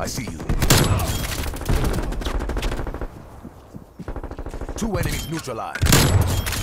I see you. Two enemies neutralized.